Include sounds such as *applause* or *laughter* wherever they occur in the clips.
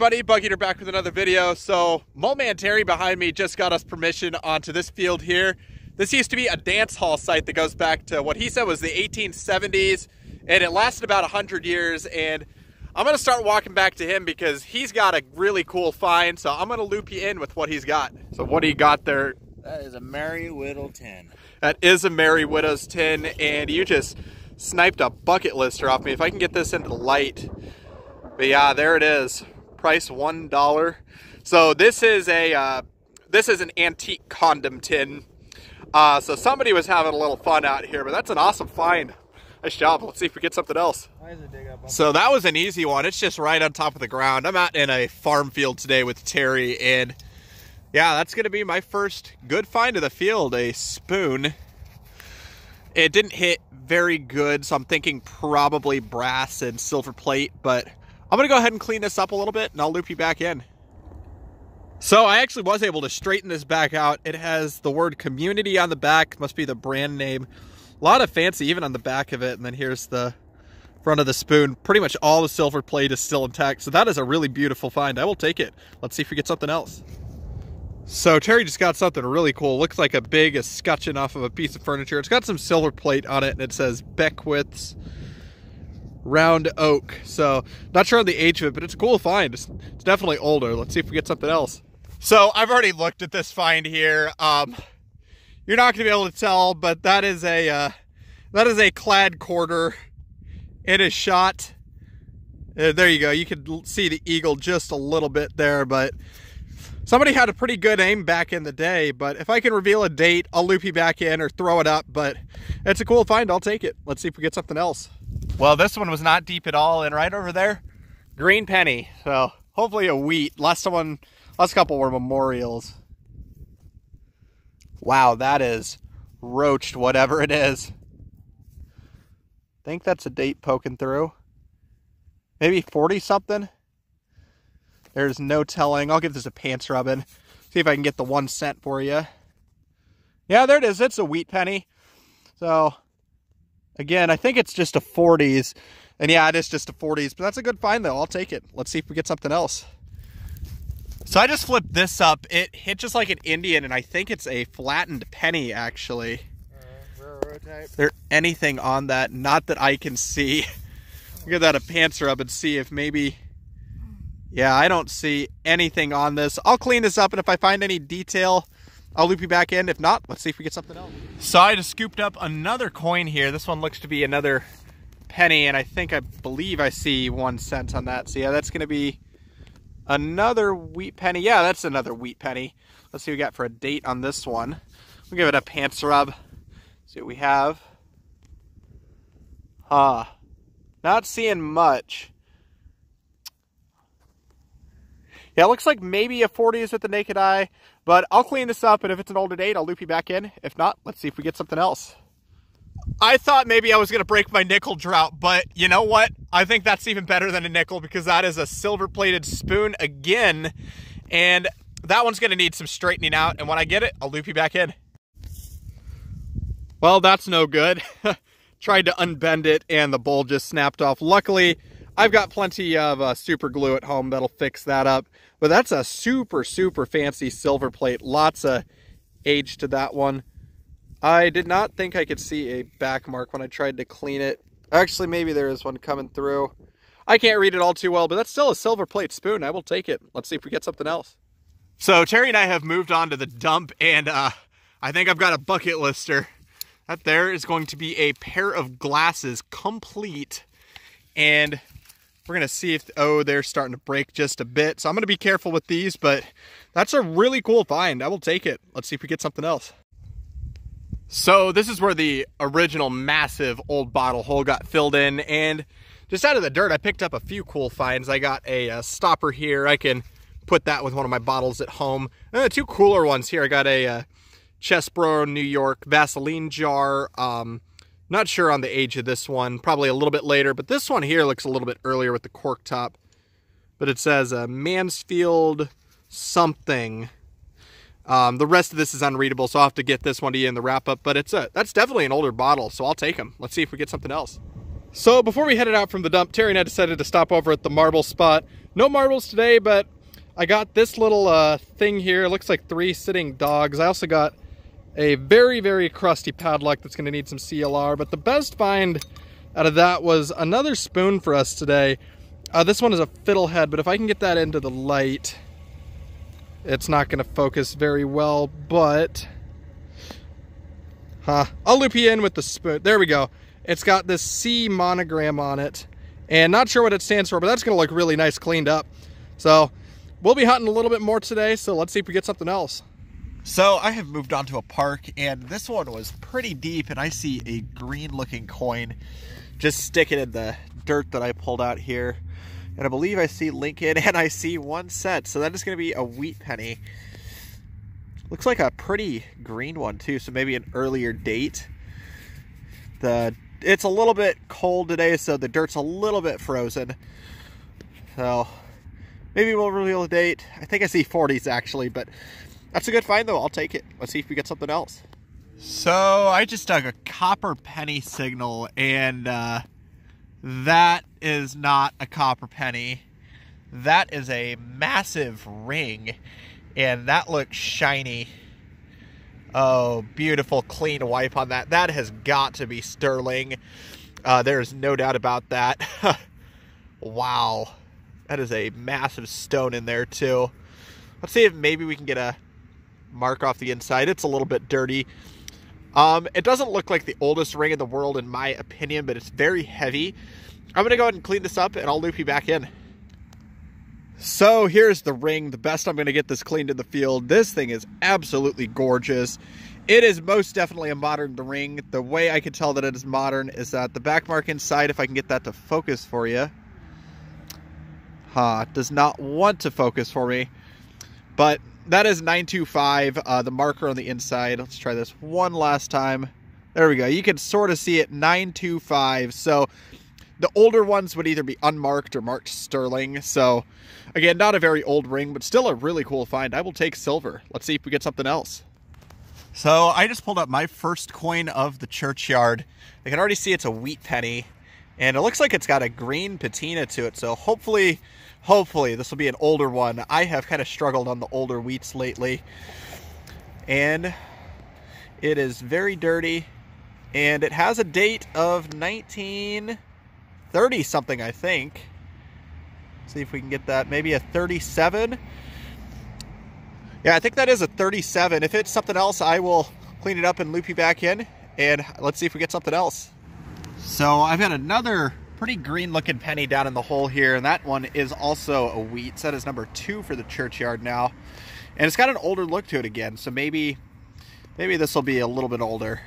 everybody, Bugeater back with another video. So Man Terry behind me just got us permission onto this field here. This used to be a dance hall site that goes back to what he said was the 1870s and it lasted about 100 years and I'm gonna start walking back to him because he's got a really cool find so I'm gonna loop you in with what he's got. So what do you got there? That is a Merry Widow tin. That is a Merry Widow's tin and you just sniped a bucket lister off me. If I can get this into the light. But yeah, there it is price one dollar. So this is a uh, this is an antique condom tin. Uh, so somebody was having a little fun out here, but that's an awesome find. Nice job. Let's see if we get something else. So that was an easy one. It's just right on top of the ground. I'm out in a farm field today with Terry, and yeah, that's going to be my first good find of the field, a spoon. It didn't hit very good, so I'm thinking probably brass and silver plate, but I'm gonna go ahead and clean this up a little bit and I'll loop you back in. So I actually was able to straighten this back out. It has the word community on the back, must be the brand name. A lot of fancy even on the back of it. And then here's the front of the spoon. Pretty much all the silver plate is still intact. So that is a really beautiful find. I will take it. Let's see if we get something else. So Terry just got something really cool. Looks like a big escutcheon off of a piece of furniture. It's got some silver plate on it and it says Beckwith's round oak. So not sure on the age of it, but it's a cool find. It's, it's, definitely older. Let's see if we get something else. So I've already looked at this find here. Um, you're not going to be able to tell, but that is a uh, that is a clad quarter. It is shot. Uh, there you go. You can see the eagle just a little bit there, but somebody had a pretty good aim back in the day. But if I can reveal a date, I'll loop you back in or throw it up. But it's a cool find. I'll take it. Let's see if we get something else. Well, this one was not deep at all, and right over there, green penny. So hopefully a wheat. Last one, last couple were memorials. Wow, that is roached, whatever it is. think that's a date poking through. Maybe 40 something. There's no telling. I'll give this a pants rubbing. See if I can get the one cent for you. Yeah, there it is. It's a wheat penny. So Again, I think it's just a 40s. And yeah, it is just a 40s, but that's a good find though. I'll take it. Let's see if we get something else. So I just flipped this up. It hit just like an Indian, and I think it's a flattened penny actually. There anything on that? Not that I can see. *laughs* Give that a pants rub and see if maybe. Yeah, I don't see anything on this. I'll clean this up, and if I find any detail, I'll loop you back in. If not, let's see if we get something else. So I just scooped up another coin here. This one looks to be another penny, and I think I believe I see one cent on that. So yeah, that's going to be another wheat penny. Yeah, that's another wheat penny. Let's see what we got for a date on this one. We'll give it a pants rub. See what we have. Huh. Not seeing much. Yeah, it looks like maybe a 40 is with the naked eye, but I'll clean this up, and if it's an older date, I'll loop you back in. If not, let's see if we get something else. I thought maybe I was going to break my nickel drought, but you know what? I think that's even better than a nickel because that is a silver-plated spoon again, and that one's going to need some straightening out, and when I get it, I'll loop you back in. Well, that's no good. *laughs* Tried to unbend it, and the bowl just snapped off. Luckily, I've got plenty of uh, super glue at home that'll fix that up. But that's a super, super fancy silver plate. Lots of age to that one. I did not think I could see a back mark when I tried to clean it. Actually, maybe there is one coming through. I can't read it all too well, but that's still a silver plate spoon. I will take it. Let's see if we get something else. So Terry and I have moved on to the dump, and uh, I think I've got a bucket lister. That there is going to be a pair of glasses complete. And we're going to see if, oh, they're starting to break just a bit. So I'm going to be careful with these, but that's a really cool find. I will take it. Let's see if we get something else. So this is where the original massive old bottle hole got filled in. And just out of the dirt, I picked up a few cool finds. I got a, a stopper here. I can put that with one of my bottles at home. The two cooler ones here, I got a, a uh, Chesebrough New York Vaseline jar. Um, not sure on the age of this one, probably a little bit later, but this one here looks a little bit earlier with the cork top. But it says uh, Mansfield something. Um, the rest of this is unreadable, so I'll have to get this one to you in the wrap up. But it's a that's definitely an older bottle, so I'll take them. Let's see if we get something else. So before we headed out from the dump, Terry and I decided to stop over at the marble spot. No marbles today, but I got this little uh, thing here. It looks like three sitting dogs. I also got a very, very crusty padlock that's gonna need some CLR, but the best find out of that was another spoon for us today. Uh, this one is a fiddlehead, but if I can get that into the light, it's not gonna focus very well, but Huh. I'll loop you in with the spoon. There we go. It's got this C monogram on it. And not sure what it stands for, but that's going to look really nice cleaned up. So we'll be hunting a little bit more today, so let's see if we get something else. So I have moved on to a park, and this one was pretty deep, and I see a green-looking coin just sticking in the dirt that I pulled out here. And I believe I see Lincoln, *laughs* and I see one set, so that is going to be a wheat penny. Looks like a pretty green one too, so maybe an earlier date. The It's a little bit cold today, so the dirt's a little bit frozen. So maybe we'll reveal the date. I think I see 40s actually, but that's a good find though. I'll take it. Let's see if we get something else. So I just dug a copper penny signal and uh, that is not a copper penny. That is a massive ring and that looks shiny. Oh, beautiful clean wipe on that. That has got to be sterling. Uh, there's no doubt about that. *laughs* wow. That is a massive stone in there too. Let's see if maybe we can get a mark off the inside. It's a little bit dirty. Um, it doesn't look like the oldest ring in the world in my opinion, but it's very heavy. I'm going to go ahead and clean this up and I'll loop you back in. So here's the ring, the best I'm going to get this cleaned in the field. This thing is absolutely gorgeous. It is most definitely a modern ring. The way I can tell that it is modern is that the back mark inside, if I can get that to focus for you, huh, does not want to focus for me. But that is 925, uh, the marker on the inside. Let's try this one last time. There we go. You can sort of see it, 925. So the older ones would either be unmarked or marked sterling. So again, not a very old ring, but still a really cool find. I will take silver. Let's see if we get something else. So I just pulled up my first coin of the churchyard. I can already see it's a wheat penny and it looks like it's got a green patina to it. So hopefully, hopefully this will be an older one. I have kind of struggled on the older wheats lately and it is very dirty and it has a date of 1930 something, I think. See if we can get that. Maybe a 37. Yeah, I think that is a 37. If it's something else, I will clean it up and loop you back in. And let's see if we get something else. So I've got another pretty green looking penny down in the hole here. And that one is also a wheat. So that is number two for the churchyard now. And it's got an older look to it again. So maybe, maybe this will be a little bit older.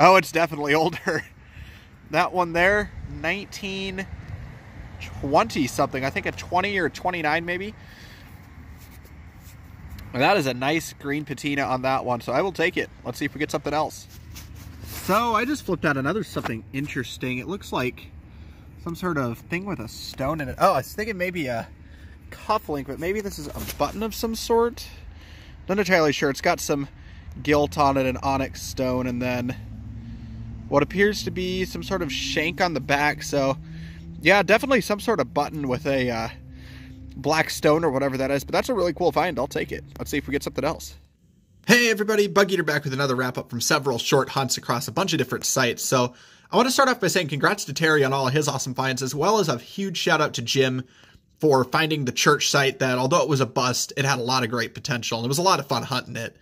Oh, it's definitely *laughs* older. that one there, 1920 something. I think a 20 or 29 maybe. And that is a nice green patina on that one, so I will take it. Let's see if we get something else. So I just flipped out another something interesting. It looks like some sort of thing with a stone in it. Oh, I was thinking maybe a cufflink, but maybe this is a button of some sort. Not entirely sure. It's got some gilt on it, an onyx stone, and then what appears to be some sort of shank on the back. So, yeah, definitely some sort of button with a uh, black stone or whatever that is. But that's a really cool find. I'll take it. Let's see if we get something else. Hey everybody, Bugeater back with another wrap up from several short hunts across a bunch of different sites. So I want to start off by saying congrats to Terry on all his awesome finds, as well as a huge shout out to Jim for finding the church site that, although it was a bust, it had a lot of great potential and it was a lot of fun hunting it.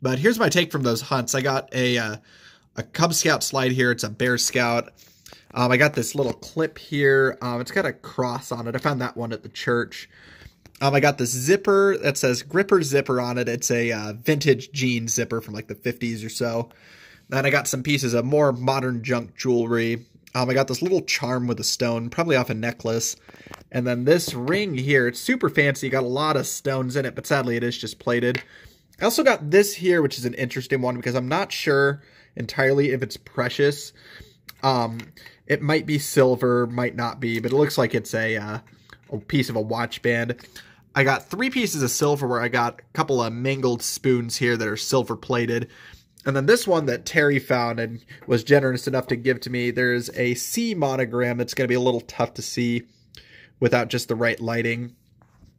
But here's my take from those hunts. I got a uh, a Cub Scout slide here. It's a Bear Scout. Um, I got this little clip here. Um, it's got a cross on it. I found that one at the church. Um, I got this zipper that says Gripper Zipper on it. It's a uh, vintage jean zipper from like the 50s or so. Then I got some pieces of more modern junk jewelry. Um, I got this little charm with a stone, probably off a necklace. And then this ring here, it's super fancy. Got a lot of stones in it, but sadly it is just plated. I also got this here, which is an interesting one because I'm not sure entirely if it's precious. Um, it might be silver, might not be, but it looks like it's a, uh, a piece of a watch band. I got three pieces of silver where I got a couple of mangled spoons here that are silver plated. And then this one that Terry found and was generous enough to give to me, there's a C monogram that's going to be a little tough to see. without just the right lighting.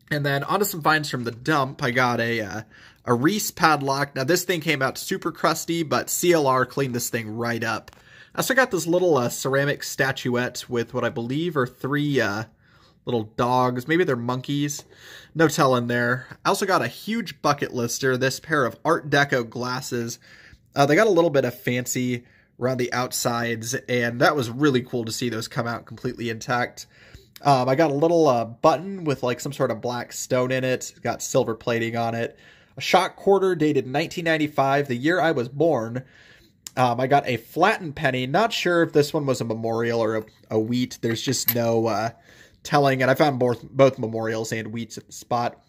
And then onto some finds from the dump. I got a uh, a Reese padlock. Now this thing came out super crusty, but CLR cleaned this thing right up. I also got this little uh, ceramic statuette with what I believe are three uh, little dogs. Maybe they're monkeys. No telling there. I also got a huge bucket lister. This pair of Art Deco glasses. Uh, they got a little bit of fancy around the outsides, and that was really cool to see those come out completely intact. Um, I got a little uh, button with like some sort of black stone in it. Got silver plating on it. A shot quarter dated 1995, the year I was born. Um, I got a flattened penny. Not sure if this one was a memorial or a, a wheat. There's just no uh, telling. And I found both both memorials and wheats at the spot.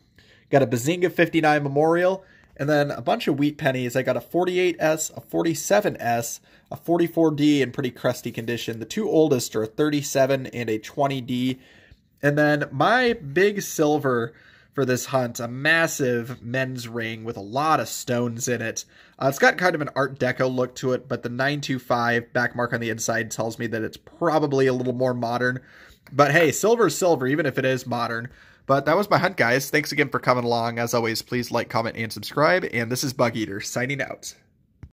Got a Bazinga 59 memorial, and then a bunch of wheat pennies. I got a 48S, a 47S, a 44D in pretty crusty condition. The two oldest are a 37 and a 20D. And then my big silver for this hunt, a massive men's ring with a lot of stones in it. Uh, it's got kind of an Art Deco look to it, but the 925 back mark on the inside tells me that it's probably a little more modern. But hey, silver is silver, even if it is modern. But that was my hunt, guys. Thanks again for coming along. As always, please like, comment, and subscribe. And this is Bugeater signing out.